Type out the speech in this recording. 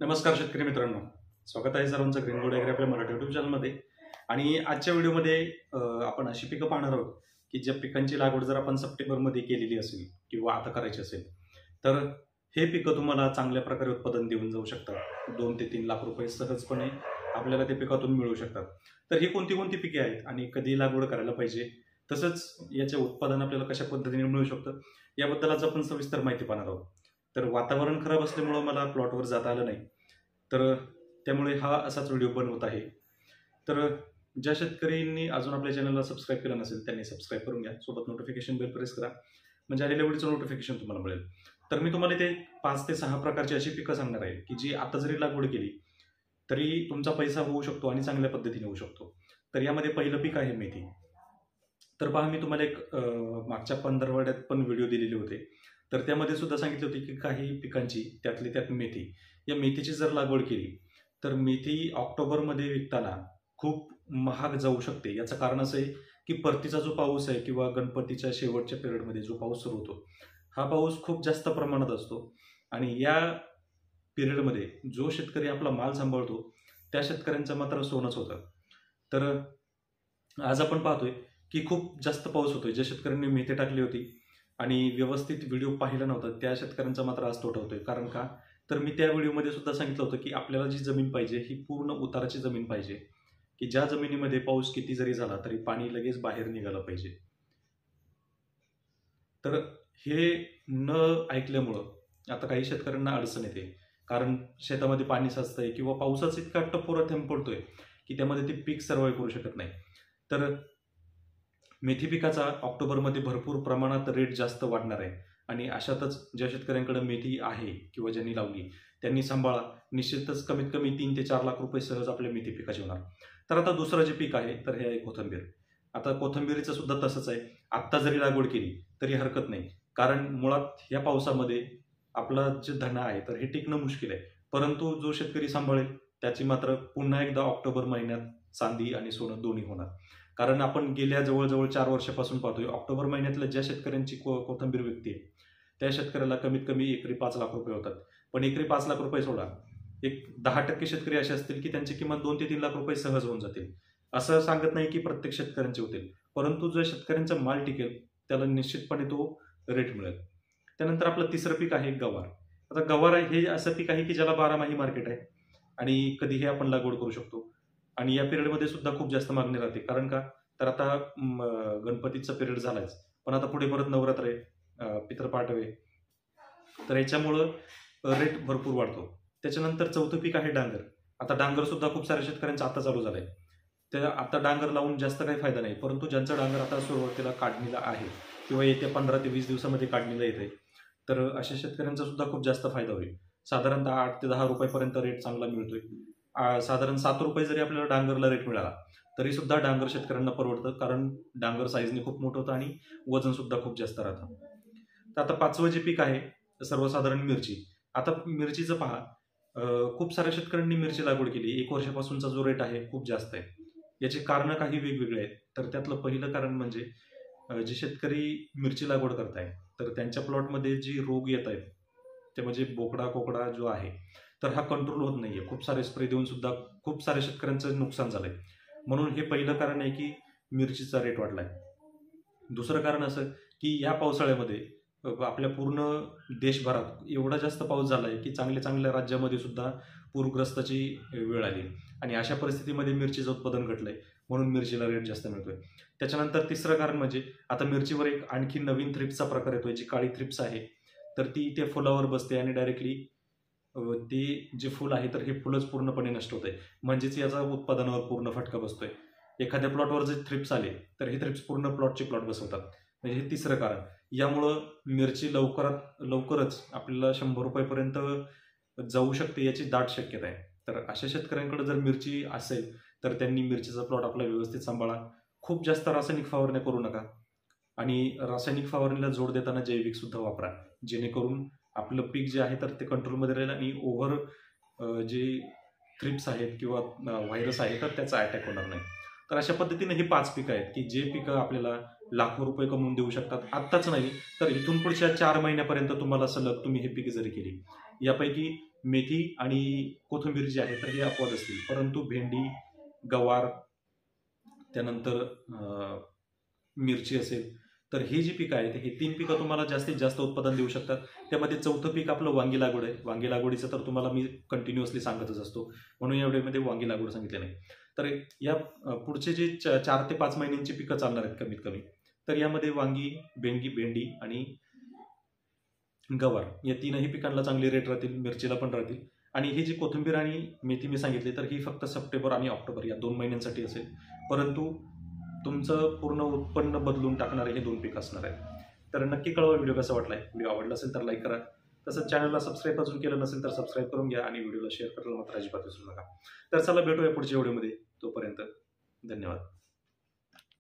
नमस्कार शेतकरी मित्रांनो. स्वागत आहे सर्वांचं ग्रीन गोड वगैरे आपल्या मराठी युट्यूब चॅनलमध्ये आणि आजच्या व्हिडिओमध्ये आपण अशी पिकं पाहणार आहोत की ज्या पिकांची लागवड जर आपण सप्टेंबरमध्ये केलेली असेल किंवा आता करायची असेल तर हे पिकं तुम्हाला चांगल्या प्रकारे उत्पादन देऊन जाऊ शकतात. दोन ते तीन लाख रुपये सहजपणे आपल्याला ते पिकातून मिळू शकतात. तर ही कोणती कोणती पिके आहेत आणि कधी लागवड करायला पाहिजे तसंच याचे उत्पादन आपल्याला कशा पद्धतीने मिळू शकतं याबद्दल आज आपण सविस्तर माहिती पाहणार आहोत. तर वातावरण खराब असल्यामुळं मला प्लॉटवर जाता आलं नाही. तर त्यामुळे हा असाच व्हिडिओ बनवत आहे. तर ज्या शेतकऱ्यांनी अजून आपल्या चॅनलला सबस्क्राईब केलं नसेल त्यांनी सबस्क्राईब करून घ्या. सोबत नोटिफिकेशन बेल प्रेस करा. म्हणजे आलेल्या व्हिडिओचं नोटिफिकेशन तुम्हाला मिळेल. तर मी तुम्हाला ते पाच ते सहा प्रकारची अशी पिकं सांगणार आहे की जी आता जरी लागवड केली तरी तुमचा पैसा होऊ शकतो आणि चांगल्या पद्धतीने होऊ शकतो. तर यामध्ये पहिलं पीक आहे मेथी. तर पहा मी तुम्हाला एक मागच्या पंधरवड्यात पण व्हिडिओ दिलेले होते. तर त्यामध्ये सुद्धा सांगितले होते की काही पिकांची त्यातली त्यात मेथी. या मेथीची जर लागवड केली तर मेथी ऑक्टोबरमध्ये विकताना खूप महाग जाऊ शकते. याचं कारण असं आहे की परतीचा जो पाऊस आहे किंवा गणपतीच्या शेवटच्या पिरियडमध्ये जो पाऊस सुरू होतो हा पाऊस खूप जास्त प्रमाणात असतो. आणि या पिरियडमध्ये जो शेतकरी आपला माल सांभाळतो त्या शेतकऱ्यांचं मात्र सोनंच होतं. तर आज आपण पाहतोय की खूप जास्त पाऊस होतोय. ज्या शेतकऱ्यांनी मेथी टाकली होती आणि व्यवस्थित व्हिडिओ पाहिला नव्हता त्या शेतकऱ्यांचा मात्र आज तोटा होतोय. कारण का? तर मी त्या व्हिडिओमध्ये सुद्धा सांगितलं होतं की आपल्याला जी जमीन पाहिजे ही पूर्ण उताराची जमीन पाहिजे. की ज्या जमिनीमध्ये पाऊस किती जरी झाला तरी पाणी लगेच बाहेर निघालं पाहिजे. तर हे न ऐकल्यामुळं आता काही शेतकऱ्यांना अडचण येते. कारण शेतामध्ये पाणी साचतंय किंवा पावसाचा इतका टपोरा थेंब पडतोय की त्यामध्ये ते पीक सर्वाईव्ह करू शकत नाही. तर मेथी पिकाचा ऑक्टोबरमध्ये भरपूर प्रमाणात रेट जास्त वाढणार आहे. आणि अशातच ज्या शेतकऱ्यांकडे मेथी आहे किंवा ज्यांनी लावली त्यांनी सांभाळा. निश्चितच कमीत कमी तीन ते चार लाख रुपये सहज आपल्या मेथी पिकाचे होणार. तर आता दुसरं जे पीक आहे तर हे आहे कोथंबीर. आता कोथंबीरीचं सुद्धा तसंच आहे. आत्ता जरी लागवड केली तरी हरकत नाही. कारण मुळात या पावसामध्ये आपला जे धना आहे तर हे टिकणं मुश्किल आहे. परंतु जो शेतकरी सांभाळेल त्याची मात्र पुन्हा एकदा ऑक्टोबर महिन्यात चांदी आणि सोनं दोन्ही होणार. कारण आपण गेल्या जवळजवळ चार वर्षापासून पाहतोय ऑक्टोबर महिन्यातल्या ज्या शेतकऱ्यांची को कोथंबीर विकते त्या शेतकऱ्याला कमीत कमी एकरी पाच लाख रुपये होतात. पण एकरी पाच लाख रुपये सोडा एक दहा टक्के शेतकरी असे असतील की त्यांची किंमत दोन ते तीन लाख रुपये सहज होऊन जातील. असं सांगत नाही की प्रत्येक शेतकऱ्यांचे होतील परंतु जो शेतकऱ्यांचा माल टिकेल त्याला निश्चितपणे तो रेट मिळेल. त्यानंतर आपलं तिसरं पीक आहे गवार. आता गवार आहे हे असं पीक आहे की ज्याला बारामाही मार्केट आहे आणि कधीही आपण लागवड करू शकतो. आणि या पिरियडमध्ये सुद्धा खूप जास्त मागणी राहते. कारण का? तर आता गणपतीचा पिरियड झालाच. पण आता पुढे परत नवरात्र आहे पितर पाठवे तर याच्यामुळं रेट भरपूर वाढतो. त्याच्यानंतर चौथं पीक आहे डांगर. आता डांगर सुद्धा खूप साऱ्या शेतकऱ्यांचा आता चालू झालाय. त्या आता डांगर लावून जास्त काही फायदा नाही. परंतु ज्यांचा डांगर आता सुरुवातीला काढणीला आहे किंवा येत्या पंधरा ते वीस दिवसामध्ये काढणीला येते तर अशा शेतकऱ्यांचा सुद्धा खूप जास्त फायदा होईल. साधारणतः आठ ते दहा रुपयापर्यंत रेट चांगला मिळतोय. साधारण सात रुपये जरी आपल्याला डांगरला रेट मिळाला तरी सुद्धा डांगर शेतकऱ्यांना परवडतं कारण डांगर साईजने खूप मोठं होतं आणि वजन सुद्धा खूप जास्त राहतं. तर आता पाचवं जे पीक आहे सर्वसाधारण मिरची. आता मिरचीचं पहा खूप साऱ्या शेतकऱ्यांनी मिरची लागवड केली. एक वर्षापासूनचा जो रेट आहे खूप जास्त आहे. याची कारणं काही वेगवेगळे आहेत. तर त्यातलं पहिलं कारण म्हणजे जे शेतकरी मिरची लागवड करताय तर त्यांच्या प्लॉटमध्ये जी रोग येत आहेत ते म्हणजे बोकडा कोकडा जो आहे तर हा कंट्रोल होत नाही आहे खूप सारे स्प्रे देऊन सुद्धा खूप साऱ्या शेतकऱ्यांचं नुकसान झालंय. म्हणून हे पहिलं कारण आहे की मिरचीचा रेट वाढलाय. दुसरं कारण असं की या पावसाळ्यामध्ये आपल्या पूर्ण देशभरात एवढा जास्त पाऊस झाला आहे की चांगल्या चांगल्या राज्यामध्ये सुद्धा पूरग्रस्ताची वेळ आली. आणि अशा परिस्थितीमध्ये मिरचीचं उत्पादन घटलंय. म्हणून मिरचीला रेट जास्त मिळतोय. त्याच्यानंतर तिसरं कारण म्हणजे आता मिरचीवर एक आणखी नवीन थ्रिप्सचा प्रकार येतोय जी काळी थ्रिप्स आहे. तर ती इथे फुलावर बसते आणि डायरेक्टली ते जे फुल आहे तर हे फुलच पूर्णपणे नष्ट होत आहे म्हणजेच याचा उत्पादनावर पूर्ण फटका बसतोय. एखाद्या प्लॉटवर जे थ्रिप्स आले तर हे थ्रिप्स पूर्ण प्लॉटचे प्लॉट बसवतात. म्हणजे हे तिसरं कारण. यामुळं मिरची लवकरात लवकरच आपल्याला शंभर रुपयापर्यंत जाऊ शकते याची दाट शक्यता आहे. तर अशा शेतकऱ्यांकडे जर मिरची असेल तर त्यांनी मिरचीचा प्लॉट आपला व्यवस्थित सांभाळा. खूप जास्त रासायनिक फवारण्या करू नका. आणि रासायनिक फवारणीला जोड देताना जैविक सुद्धा वापरा. जेणेकरून आपलं पीक जे आहे तर ते कंट्रोलमध्ये राहील आणि ओव्हर जे थ्रिप्स आहेत किंवा व्हायरस आहे तर त्याचा अटॅक होणार नाही. तर अशा पद्धतीने हे पाच पिकं आहेत की जे पिकं आपल्याला लाखो रुपये कमवून देऊ शकतात. आत्ताच नाही तर इथून पुढच्या चार महिन्यापर्यंत तुम्हाला सलग तुम्ही हे पीक जरी केली यापैकी मेथी आणि कोथिंबीर जी आहे तर हे अपवाद असतील. परंतु भेंडी गवार त्यानंतर मिरची असेल तर ही जी पिकं आहेत हे तीन पिकं तुम्हाला जास्तीत जास्त उत्पादन देऊ शकतात. त्यामध्ये चौथं पीक आपलं वांगी लागवड आहे. वांगी लागवडीचं तर तुम्हाला मी कंटिन्युअसली सांगतच असतो. म्हणून या व्हिडिओमध्ये वांगी लागवड सांगितले नाही. तर या पुढचे जे च- चार ते पाच महिन्यांची पिकं चालणार आहेत कमीत कमी. तर यामध्ये वांगी भेंडी भेंडी आणि गवार या तीनही पिकांना चांगले रेट राहतील मिरचीला पण राहतील. आणि ही जी कोथिंबीर आणि मेथी मी सांगितली तर ही फक्त सप्टेंबर आणि ऑक्टोबर या दोन महिन्यांसाठी असेल. परंतु तुमचं पूर्ण उत्पन्न बदलून टाकणारे हे दोन पीक असणार आहेत. तर नक्की कळवा व्हिडिओ कसा वाटलाय व्हिडिओ आवडला असेल तर लाईक करा. तसंच चॅनलला सबस्क्राईब अजून केलं नसेल तर सबस्क्राईब करून घ्या आणि व्हिडिओला शेअर करायला मात्र अजिबात विसरू नका. तर चला भेटूया पुढच्या व्हिडिओमध्ये तोपर्यंत धन्यवाद.